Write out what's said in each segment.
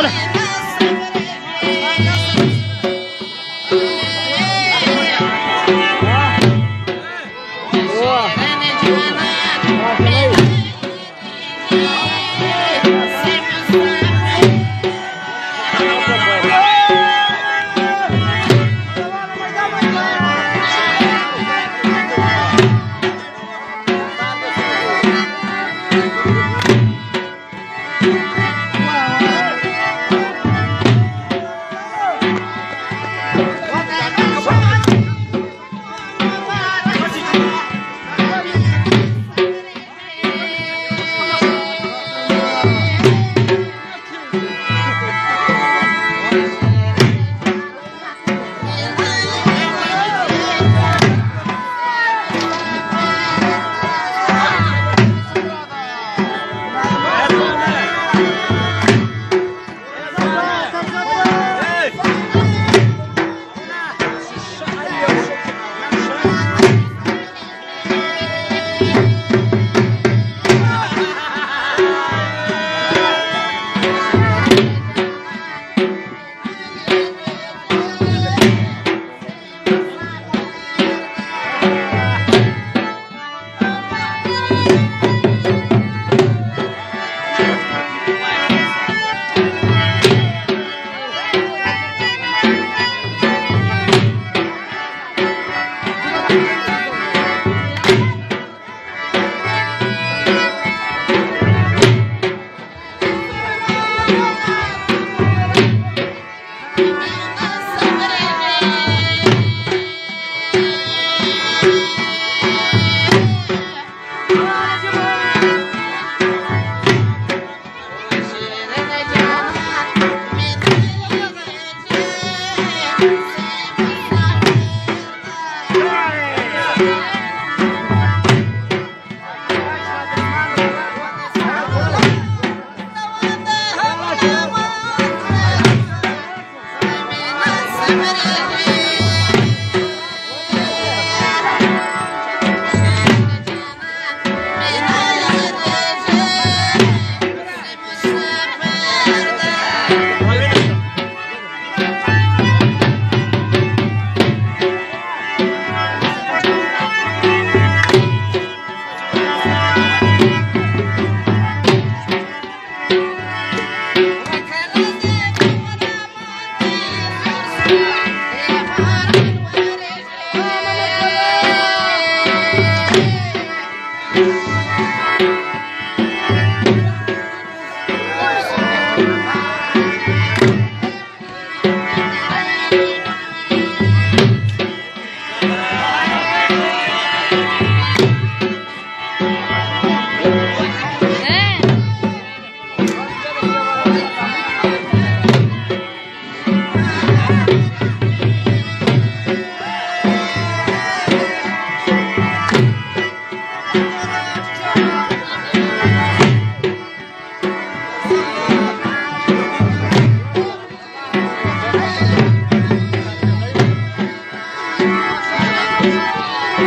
Hola.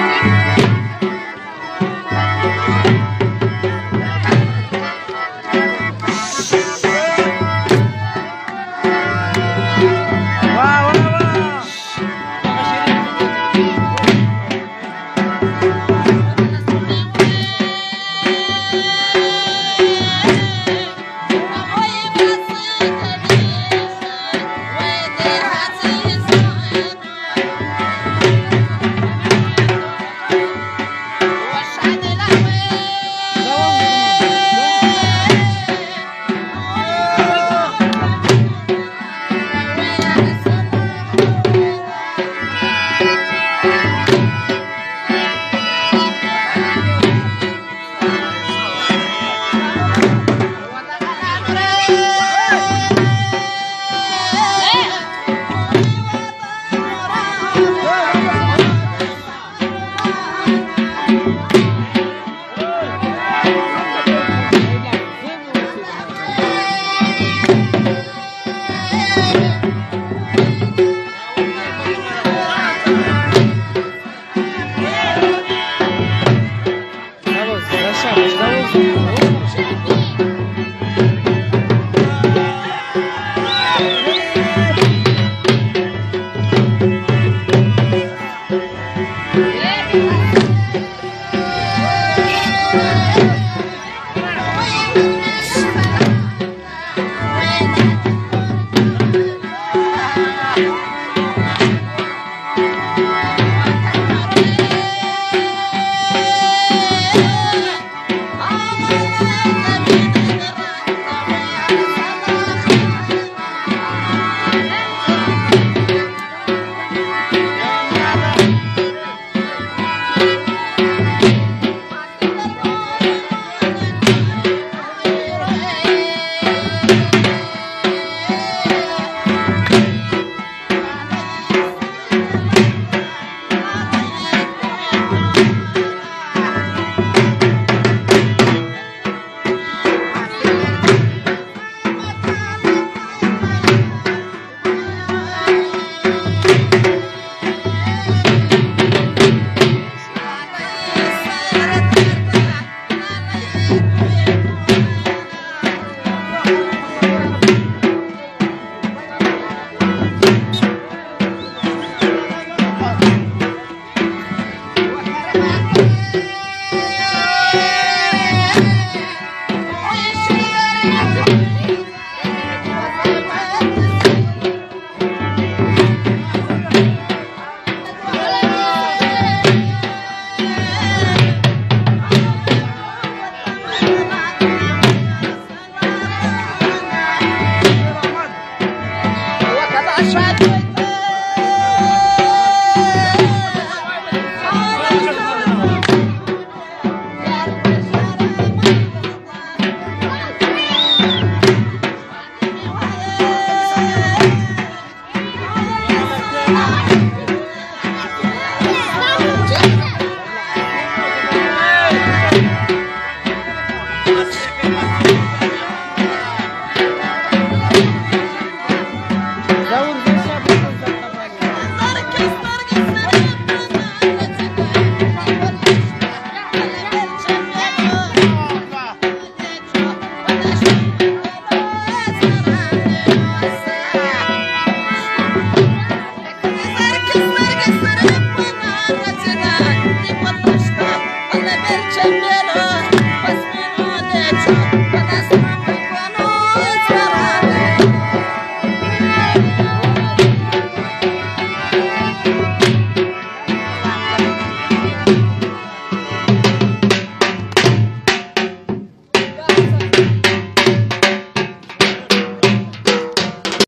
Música Thank.